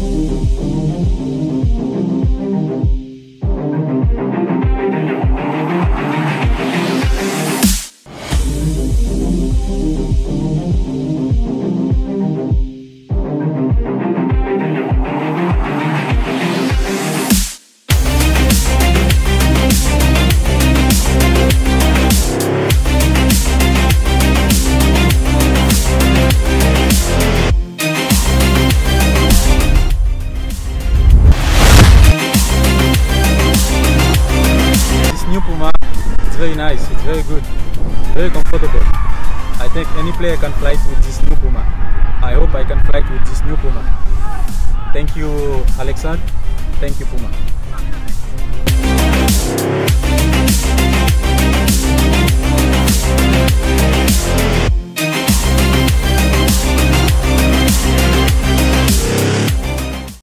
Música very nice. It's very good. Very comfortable. I think any player can fly with this new Puma. I hope I can fly with this new Puma. Thank you, Al-Ikhsan. Thank you, Puma.